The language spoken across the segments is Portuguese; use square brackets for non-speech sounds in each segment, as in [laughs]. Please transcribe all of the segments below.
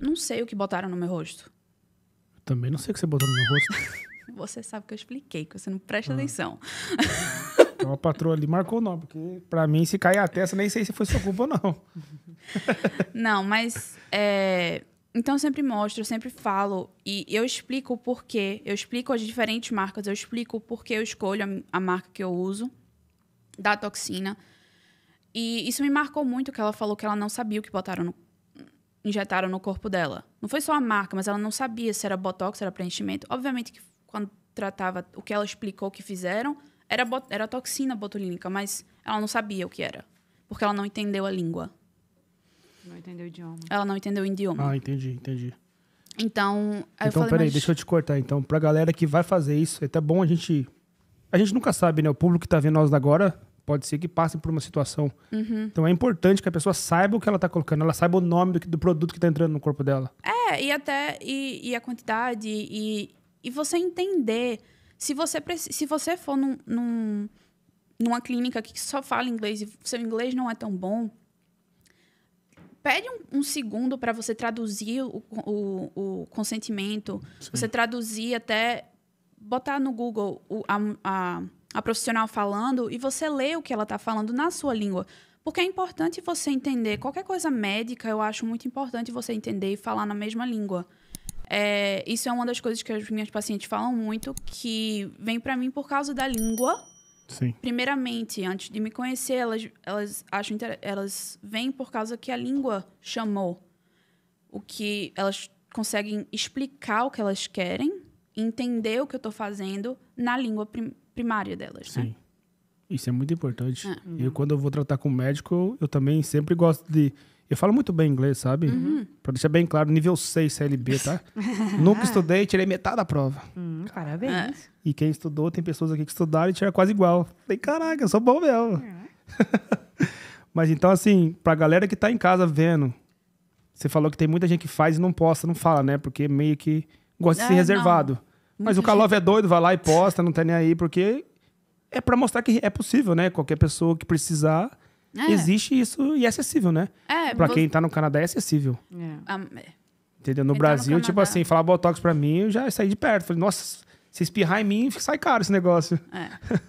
Não sei o que botaram no meu rosto. Também não sei o que você botou no meu rosto. [laughs] Você sabe que eu expliquei, que você não presta atenção. [laughs] Então a patroa ali marcou o nome, porque pra mim, se cair a testa, nem sei se foi sua culpa ou não. [laughs] Não, mas. é, Então eu sempre mostro, eu sempre falo. E eu explico o porquê. Eu explico as diferentes marcas, eu explico o porquê eu escolho a, a marca que eu uso da toxina. E isso me marcou muito que ela falou que ela não sabia o que botaram no, injetaram no corpo dela. Não foi só a marca, mas ela não sabia se era botox, se era preenchimento. Obviamente que quando tratava o que ela explicou que fizeram, era, bot- era toxina botulínica, mas ela não sabia o que era. Porque ela não entendeu a língua. Não entendeu o idioma. Ela não entendeu o idioma. Ah, entendi, entendi. Então, aí eu então, falei, peraí, mas... deixa eu te cortar. Então, pra galera que vai fazer isso, é até bom a gente. A gente nunca sabe, né? O público que tá vendo nós agora pode ser que passe por uma situação. Uhum. Então é importante que a pessoa saiba o que ela tá colocando, ela saiba o nome do, do produto que tá entrando no corpo dela. É, e até e, e a quantidade e, e você entender se você se você for num, num- numa clínica que só fala inglês e seu inglês não é tão bom, pede um, um segundo para você traduzir o, o, o consentimento, você traduzir até botar no Google o- a, a, a profissional falando e você lê o que ela está falando na sua língua. Porque é importante você entender. Qualquer coisa médica, eu acho muito importante você entender e falar na mesma língua. É, isso é uma das coisas que as minhas pacientes falam muito, que vem para mim por causa da língua. Sim. Primeiramente, antes de me conhecer, elas, elas acham elas vêm por causa que a língua chamou. O que elas conseguem explicar o que elas querem, entender o que eu estou fazendo na língua primária delas, né? Sim. Isso é muito importante. É. Eu, quando eu vou tratar com médico, eu, também sempre gosto de. Eu falo muito bem inglês, sabe? Uhum. Pra deixar bem claro, nível 6 CLB, tá? [laughs] Nunca estudei, tirei metade da prova. Hum, parabéns. E quem estudou, tem pessoas aqui que estudaram e tiraram quase igual. Falei, caraca, eu sou bom mesmo. [laughs] Mas então, assim, pra galera que tá em casa vendo, você falou que tem muita gente que faz e não posta, não fala, né? Porque meio que gosta de ser É, reservado. não. Mas o Calov é doido, vai lá e posta, não tá nem aí, porque é pra mostrar que é possível, né? Qualquer pessoa que precisar, É. existe isso e é acessível, né? É, Pra vo- quem tá no Canadá é acessível. É. É. Entendeu? No no Brasil, tipo Canadá. assim, falar botox pra mim, eu já saí de perto. Falei, nossa, se espirrar em mim, sai caro esse negócio. É. [laughs]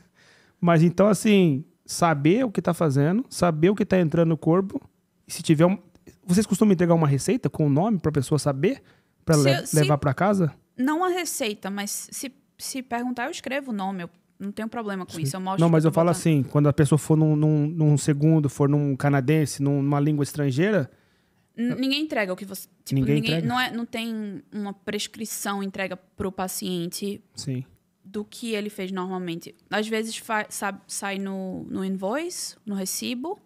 Mas então, assim, saber o que tá fazendo, saber o que tá entrando no corpo, e se tiver um. Vocês costumam entregar uma receita com o nome pra pessoa saber? Pra Se- le- se- levar pra casa? Não a receita, mas se, se perguntar, eu escrevo o nome. Eu não tenho problema com isso. Eu mostro Não, mas eu falo botando. assim, quando a pessoa for num, num, num segundo, for num canadense, num- numa língua estrangeira, N- Ninguém entrega o que você. Tipo, Ninguém ninguém, entrega? Não, é, não tem uma prescrição entrega pro paciente sim. do que ele fez normalmente. Às vezes fa- sa- sai no, no invoice, no recibo,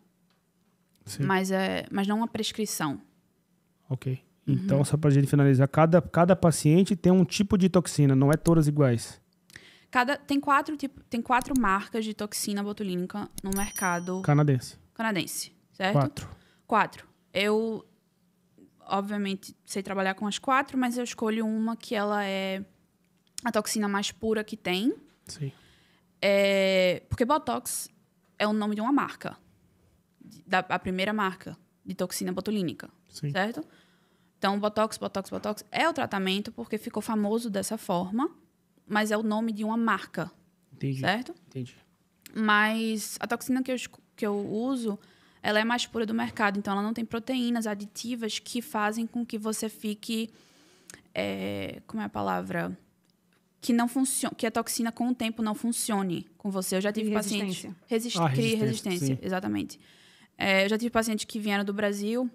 sim. mas, é, mas não uma prescrição. Ok. Uhum. Então, só pra gente finalizar, cada, cada paciente tem um tipo de toxina, não é todas iguais. Cada, tem, quatro, tipo, tem quatro marcas de toxina botulínica no mercado Canadense. canadense, certo? Quatro. Quatro. Eu, obviamente, sei trabalhar com as quatro, mas eu escolho uma que ela é a toxina mais pura que tem. Sim. É, porque Botox é o nome de uma marca. Da, a primeira marca de toxina botulínica, Sim. certo? Então, Botox, Botox, Botox é o tratamento porque ficou famoso dessa forma, mas é o nome de uma marca, Entendi. certo? Entendi. Mas a toxina que eu, que eu uso, ela é mais pura do mercado. Então, ela não tem proteínas aditivas que fazem com que você fique... é, como é a palavra? Que não funcione, que a toxina com o tempo não funcione com você. Eu já tive pacientes... resistência. Resist, Ah, resistência, resistência, sim. exatamente. É, eu já tive pacientes que vieram do Brasil,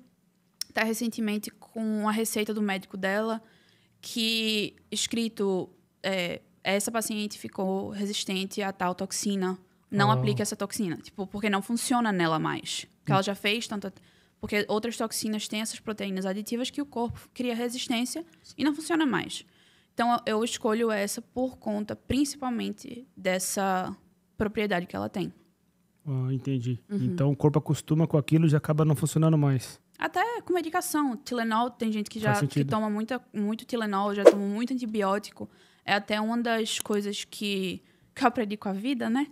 tá recentemente com uma receita do médico dela, que escrito é, essa paciente ficou resistente a tal toxina. Não Oh. aplique essa toxina. Tipo, porque não funciona nela mais. Porque ela já fez tanto. Porque outras toxinas têm essas proteínas aditivas que o corpo cria resistência e não funciona mais. Então eu escolho essa por conta, principalmente, dessa propriedade que ela tem. Ah, entendi. Uhum. Então o corpo acostuma com aquilo e já acaba não funcionando mais. Até com medicação. Tilenol, tem gente que já que toma muita, muito Tilenol, já toma muito antibiótico. É até uma das coisas que, que eu aprendi com a vida, né?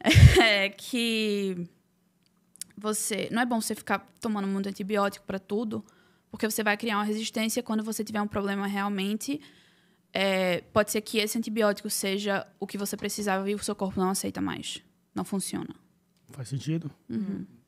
[laughs] É que você. Não é bom você ficar tomando muito antibiótico para tudo, Porque você vai criar uma resistência quando você tiver um problema realmente. é, pode ser que esse antibiótico seja o que você precisava e o seu corpo não aceita mais. Não funciona. Faz sentido.